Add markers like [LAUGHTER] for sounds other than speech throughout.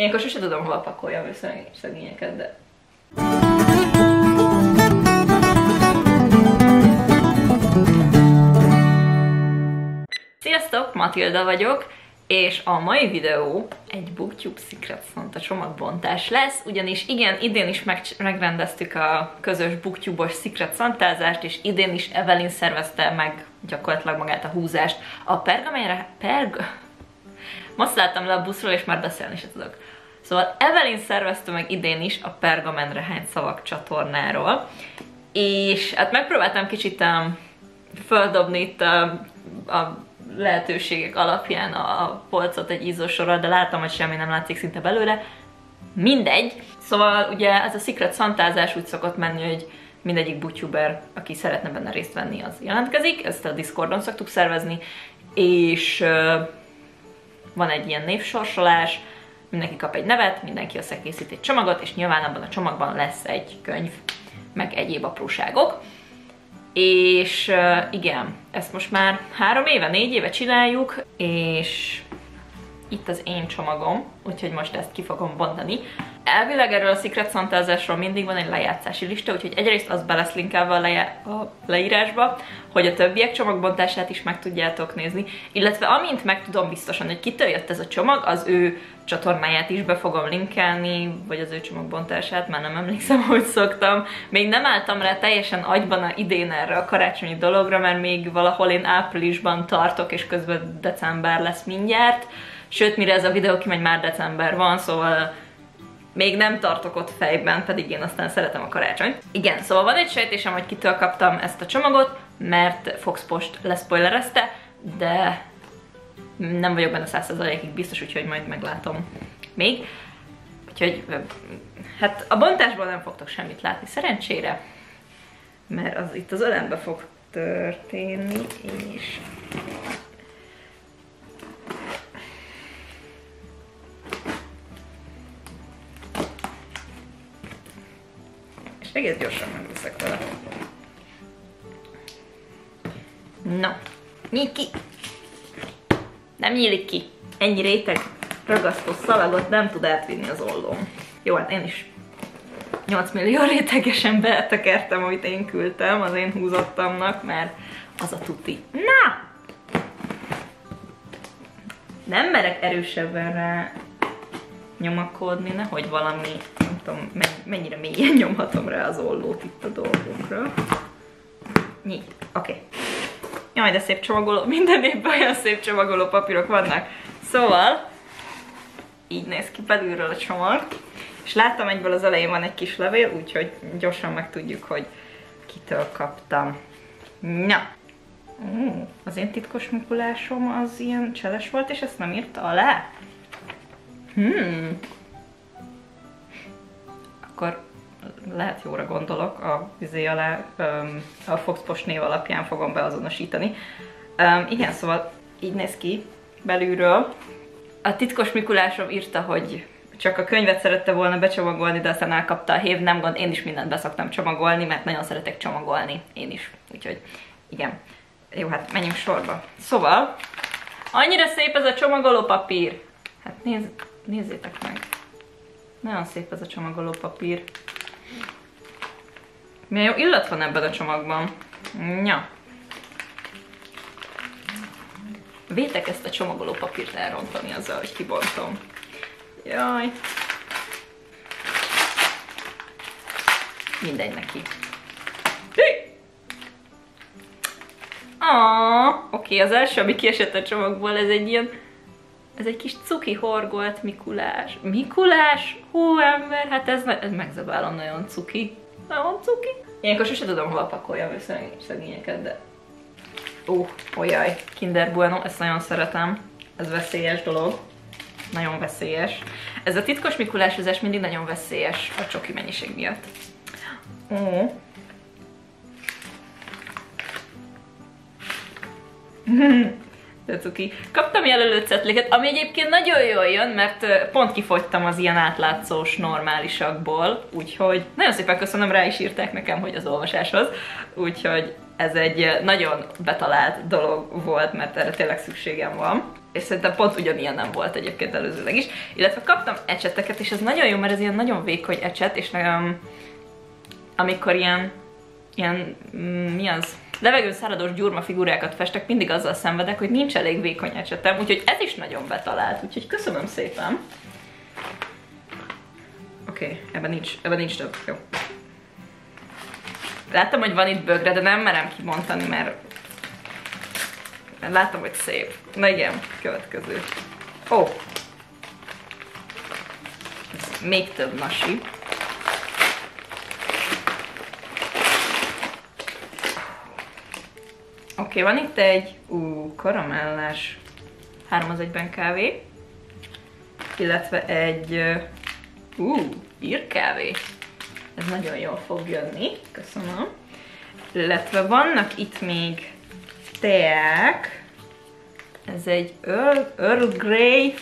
Ilyenkor sose tudom, hova pakoljam össze szegényeket, de... Sziasztok, Matilda vagyok, és a mai videó egy Booktube Secret Santa csomagbontás lesz, ugyanis igen, idén is meg megrendeztük a közös Booktube-os Secret Santázást, és idén is Evelyn szervezte meg gyakorlatilag magát a húzást. A pergamenre, perg... Most láttam le a buszról, és már beszélni se tudok. Szóval Evelyn szervezte meg idén is a Pergamenre hány szavak csatornáról, és hát megpróbáltam kicsit um, földobni itt a, a lehetőségek alapján a polcot egy ízósorral, de látom, hogy semmi nem látszik szinte belőle. Mindegy. Szóval ugye ez a Secret Santázás úgy szokott menni, hogy mindegyik bootuber, aki szeretne benne részt venni, az jelentkezik. Ezt a Discordon szoktuk szervezni, és van egy ilyen névsorsolás, mindenki kap egy nevet, mindenki összekészít egy csomagot, és nyilván abban a csomagban lesz egy könyv, meg egyéb apróságok. És igen, ezt most már három éve, négy éve csináljuk, és itt az én csomagom, úgyhogy most ezt ki fogom bontani. Elvileg erről a Secret Santázásról mindig van egy lejátszási lista, úgyhogy egyrészt az be lesz linkelve a, le a leírásba, hogy a többiek csomagbontását is meg tudjátok nézni, illetve amint megtudom biztosan, hogy kitől jött ez a csomag, az ő csatornáját is be fogom linkelni, vagy az ő csomagbontását, már nem emlékszem, [LAUGHS] hogy szoktam. Még nem álltam rá teljesen agyban a idén erre a karácsonyi dologra, mert még valahol én áprilisban tartok, és közben december lesz mindjárt. Sőt, mire ez a videó kimegy, már december van, szóval még nem tartok ott fejben, pedig én aztán szeretem a karácsonyt. Igen, szóval van egy sejtésem, hogy kitől kaptam ezt a csomagot, mert Fox Post leszpoilerezte, de nem vagyok benne 100%-ig biztos, úgyhogy majd meglátom még. Úgyhogy hát a bontásból nem fogtok semmit látni, szerencsére, mert az itt az ölembe fog történni, és egész gyorsan megviszek vele. Na, nyílt ki! Nem nyílik ki. Ennyi réteg ragasztó szalagot nem tud átvinni az ollóm. Jó, hát én is 8 millió rétegesen betekertem, amit én küldtem az én húzottamnak, mert az a tuti. Na! Nem merek erősebben rá nyomakodni, nehogy valami, tudom, mennyire mélyen nyomhatom rá az ollót itt a dolgokra. Nyí, oké. Okay. Jaj, de szép csomagoló, minden évben olyan szép csomagoló papírok vannak. Szóval, így néz ki belülről a csomag. És láttam egyből az elején van egy kis levél, úgyhogy gyorsan megtudjuk, hogy kitől kaptam. Na, uh, az én titkos Mikulásom az ilyen cseles volt, és ezt nem írta alá? Hmm. Akkor lehet jóra gondolok, a vizé alá a Foxpost név alapján fogom beazonosítani. Igen, szóval így néz ki belülről. A titkos Mikulásom írta, hogy csak a könyvet szerette volna becsomagolni, de aztán elkapta a hév, nem gond, én is mindent beszoktam csomagolni, mert nagyon szeretek csomagolni, én is, úgyhogy igen. Jó, hát menjünk sorba. Szóval, annyira szép ez a csomagoló papír. Hát nézz, nézzétek meg. Nagyon szép ez a csomagoló papír. Milyen jó illat van ebben a csomagban. Ja. Vétek ezt a csomagoló papírt elrontani azzal, hogy kibontom. Jaj. Mindegy neki. Oké, okay, az első, ami kiesett a csomagból, ez egy ilyen ez egy kis cuki horgolt Mikulás. Mikulás? Hú, ember, hát ez, ez megzabálom nagyon cuki. Nagyon cuki. Ilyenkor sose tudom, hova pakoljam össze szegényeket, de... Ó, uh, olyaj, Kinder Bueno, ezt nagyon szeretem. Ez veszélyes dolog. Nagyon veszélyes. Ez a titkos Mikulásozás mindig nagyon veszélyes a csoki mennyiség miatt. Ó. Uh. De cuki. Kaptam jelölő cetléket, ami egyébként nagyon jól jön, mert pont kifogytam az ilyen átlátszós normálisakból, úgyhogy nagyon szépen köszönöm, rá is írták nekem, hogy az olvasáshoz, úgyhogy ez egy nagyon betalált dolog volt, mert erre tényleg szükségem van. és szerintem pont ugyanilyen nem volt egyébként előzőleg is. Illetve kaptam ecseteket, és ez nagyon jó, mert ez ilyen nagyon vékony ecset, és nagyon, amikor ilyen, ilyen, mm, mi az, levegőn száradós gyurma figurákat festek, mindig azzal szenvedek, hogy nincs elég vékony ecsetem, úgyhogy ez is nagyon betalált, úgyhogy köszönöm szépen. Oké, okay, ebben nincs, ebben nincs több, jó. Láttam, hogy van itt bögre, de nem merem kimondani, mert láttam, hogy szép. Na igen, következő. Ó! Oh. még több nasi. Oké, okay, van itt egy ú, karamellás 3 az egyben kávé, illetve egy ú, írkávé. Ez nagyon jól fog jönni, köszönöm. Illetve vannak itt még teák. Ez egy Earl, Earl Grey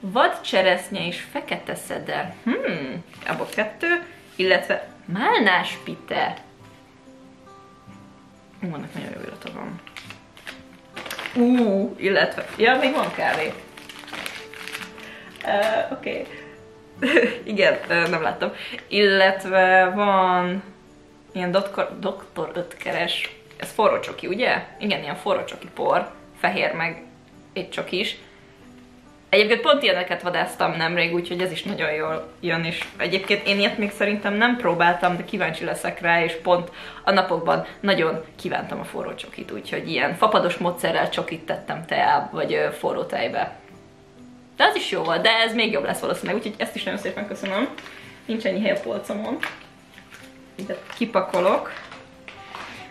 vadcseresznye és fekete szedel. Hmm, abból kettő. Illetve málnás pite. Ú, nagyon jó illata van. Ú, illetve... Ja, még van kávé. Uh, Oké. Okay. [LAUGHS] Igen, nem láttam. Illetve van ilyen doktor, doktor ötkeres, ez forró csoki, ugye? Igen, ilyen forró csoki por, fehér meg egy is. Egyébként pont ilyeneket vadáztam nemrég, úgyhogy ez is nagyon jól jön, és egyébként én ilyet még szerintem nem próbáltam, de kíváncsi leszek rá, és pont a napokban nagyon kívántam a forró csokit, úgyhogy ilyen fapados módszerrel csokit tettem teába, vagy forró tejbe. De az is jó volt, de ez még jobb lesz valószínűleg, úgyhogy ezt is nagyon szépen köszönöm. Nincs ennyi hely a polcomon. Ide kipakolok.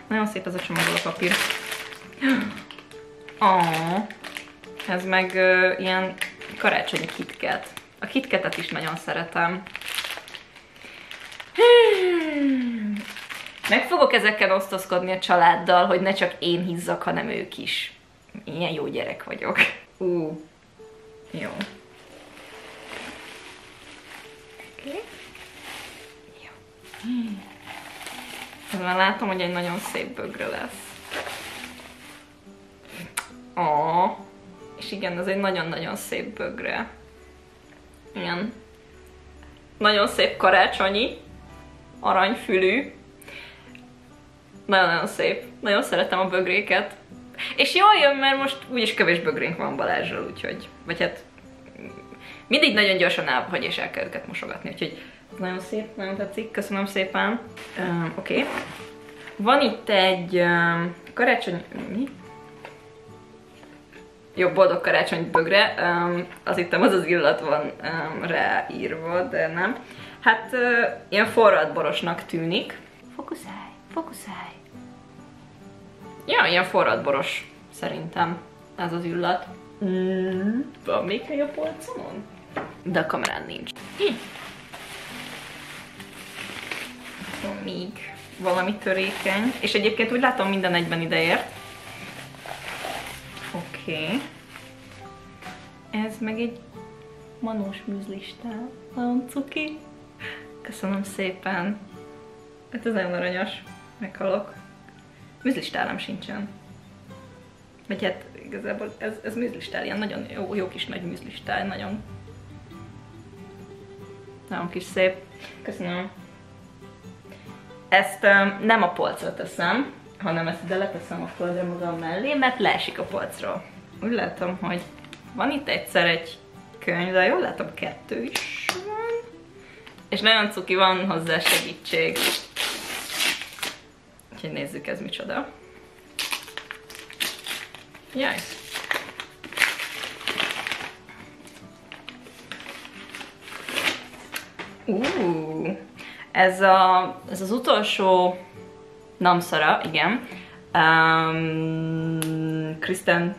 Nagyon szép ez a csomagoló papír. Oh, ez meg uh, ilyen karácsonyi kitket. A kitketet is nagyon szeretem. Meg fogok ezekkel osztozkodni a családdal, hogy ne csak én hízzak, hanem ők is. Ilyen jó gyerek vagyok. Ú, jó. Okay. Ezzel látom, hogy egy nagyon szép bögre lesz. Ó. És igen, ez egy nagyon-nagyon szép bögre. Igen. Nagyon szép karácsonyi, aranyfülű. Nagyon-nagyon szép. Nagyon szeretem a bögréket. És jól jön, mert most úgyis kevés bögrénk van Balázsral, úgyhogy, vagy hát mindig nagyon gyorsan elhagy, és el kell őket mosogatni, úgyhogy nagyon szép, nagyon tetszik, köszönöm szépen. Um, Oké. Okay. Van itt egy um, karácsony... Mi? Jó, boldog karácsony bögre. Um, az hittem az az illat van um, ráírva, de nem. Hát uh, ilyen forradborosnak tűnik. Fokuszálj, fokuszálj. Ja, ilyen forradboros szerintem ez az illat. Mm, van még hely a polcomon? De a kamerán nincs. Hm. Még valami törékeny. És egyébként úgy látom minden egyben ideért. Okay. Ez meg egy manós műzlistál. Nagyon cuki. Köszönöm szépen. Hát ez nagyon aranyos. Meghalok. Műzlistálám sincsen. Vagy hát igazából ez, ez műzlistál, ilyen nagyon jó, jó kis nagy műzlistál, nagyon nagyon kis szép. Köszönöm. Ezt um, nem a polcra teszem, hanem ezt ide leteszem a földre magam mellé, mert leesik a polcról. Úgy látom, hogy van itt egyszer egy könyv, de jól látom, kettő is van. És nagyon cuki van hozzá segítség. Úgyhogy nézzük ez micsoda. Jaj. Uh, ez, a, ez az utolsó namszara, igen. Um, Kristen,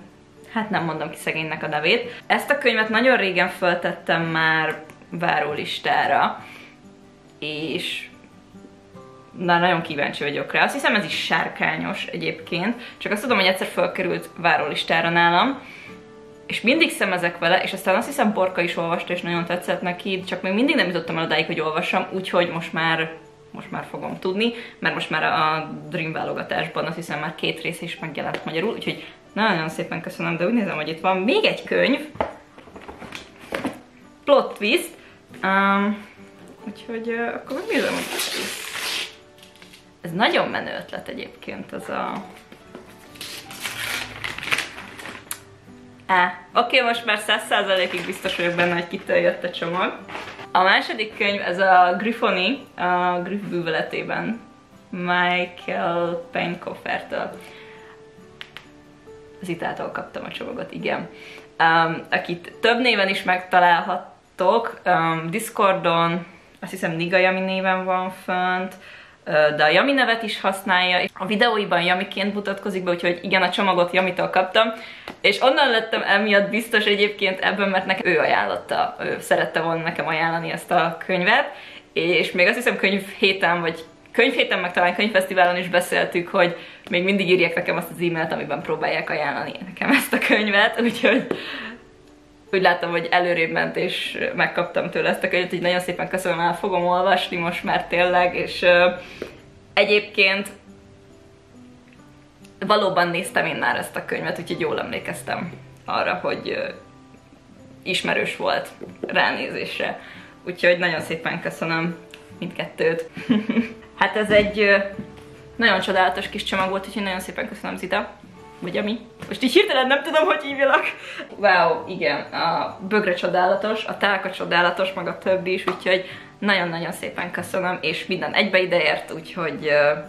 hát nem mondom ki szegénynek a nevét. Ezt a könyvet nagyon régen föltettem már várólistára, és na, nagyon kíváncsi vagyok rá. Azt hiszem ez is sárkányos egyébként, csak azt tudom, hogy egyszer felkerült várólistára nálam, és mindig szemezek vele, és aztán azt hiszem Borka is olvasta, és nagyon tetszett neki, csak még mindig nem jutottam el odáig, hogy olvassam, úgyhogy most már most már fogom tudni, mert most már a Dream válogatásban azt hiszem már két rész is megjelent magyarul, úgyhogy Nagyon szépen köszönöm, de úgy nézem, hogy itt van még egy könyv. Plot twist. Um, úgyhogy uh, akkor megnézem, hogy ez nagyon menő ötlet egyébként, ez a... Á, oké, most már 100%-ig biztos vagyok benne, hogy kitől jött a csomag. A második könyv, ez a Griffoni, a Griff bűvöletében. Michael Painkoffertől. Az itától kaptam a csomagot, igen. Um, akit több néven is megtalálhattok, um, Discordon, azt hiszem Nigayami néven van fönt, de a Yami nevet is használja, és a videóiban Yamiként mutatkozik be, úgyhogy igen, a csomagot Yamitól kaptam, és onnan lettem emiatt biztos egyébként ebben, mert nekem ő ajánlotta, ő szerette volna nekem ajánlani ezt a könyvet, és még azt hiszem könyv héten, vagy könyv héten, meg talán könyvfesztiválon is beszéltük, hogy még mindig írják nekem azt az e-mailt, amiben próbálják ajánlani nekem ezt a könyvet, [LAUGHS] úgyhogy úgy láttam, hogy előrébb ment, és megkaptam tőle ezt a könyvet, így nagyon szépen köszönöm, el fogom olvasni most már tényleg, és uh, egyébként valóban néztem én már ezt a könyvet, úgyhogy jól emlékeztem arra, hogy uh, ismerős volt ránézésre. Úgyhogy nagyon szépen köszönöm mindkettőt. [LAUGHS] hát ez egy nagyon csodálatos kis csomag volt, úgyhogy nagyon szépen köszönöm Zita. Vagy ami? Most így hirtelen nem tudom, hogy hívjalak. Wow, igen, a bögre csodálatos, a tálka csodálatos, meg a többi is, úgyhogy nagyon-nagyon szépen köszönöm, és minden egybe ideért, úgyhogy uh,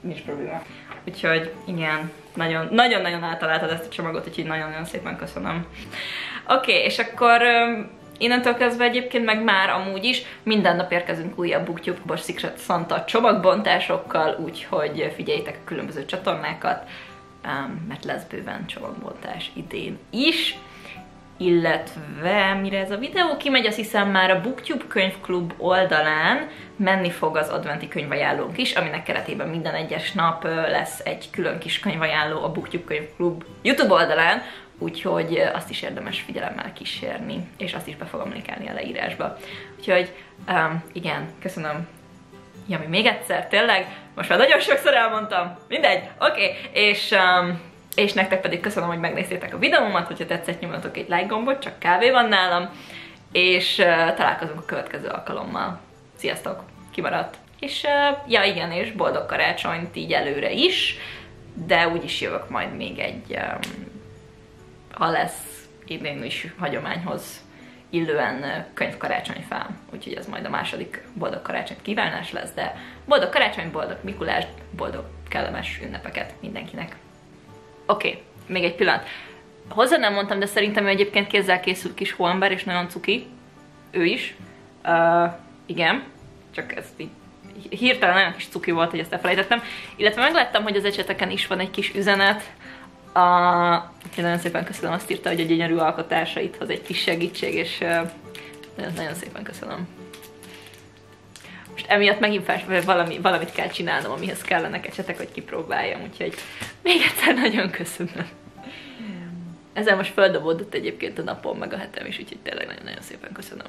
nincs probléma. Úgyhogy igen, nagyon-nagyon általáltad ezt a csomagot, úgyhogy nagyon-nagyon szépen köszönöm. Oké, okay, és akkor um, Innentől kezdve egyébként meg már amúgy is minden nap érkezünk újabb BookTube-bos Secret Santa csomagbontásokkal, úgyhogy figyeljétek a különböző csatornákat, mert lesz bőven csomagbontás idén is. Illetve mire ez a videó kimegy, azt hiszem már a Booktube könyvklub oldalán menni fog az adventi könyvajánlónk is, aminek keretében minden egyes nap lesz egy külön kis könyvajánló a Booktube könyvklub YouTube oldalán, úgyhogy azt is érdemes figyelemmel kísérni, és azt is be fogom linkelni a leírásba. Úgyhogy um, igen, köszönöm Jami, még egyszer, tényleg, most már nagyon sokszor elmondtam, mindegy, oké, okay. és, um, és nektek pedig köszönöm, hogy megnéztétek a videómat, hogyha tetszett, nyomjatok egy like gombot, csak kávé van nálam, és uh, találkozunk a következő alkalommal. Sziasztok, kimaradt. És uh, ja igen, és boldog karácsonyt így előre is, de úgyis jövök majd még egy, um, ha lesz idén is hagyományhoz illően könyvkarácsonyfám, úgyhogy ez majd a második boldog karácsony kívánás lesz, de boldog karácsony, boldog Mikulás, boldog kellemes ünnepeket mindenkinek. Oké, okay, még egy pillanat. Hozzá nem mondtam, de szerintem ő egyébként kézzel készült kis holmber, és nagyon cuki. Ő is. Uh, igen, csak ez így hirtelen nagyon kis cuki volt, hogy ezt elfelejtettem. Illetve megláttam, hogy az ecseteken is van egy kis üzenet, a, nagyon szépen köszönöm, azt írta, hogy a gyönyörű alkotásaithoz egy kis segítség, és nagyon, nagyon szépen köszönöm. Most emiatt megint fel, valami, valamit kell csinálnom, amihez kellene ecsetek, hogy kipróbáljam, úgyhogy még egyszer [LAUGHS] nagyon köszönöm. Ezzel most földobódott egyébként a napom, meg a hetem is, úgyhogy tényleg nagyon-nagyon szépen köszönöm.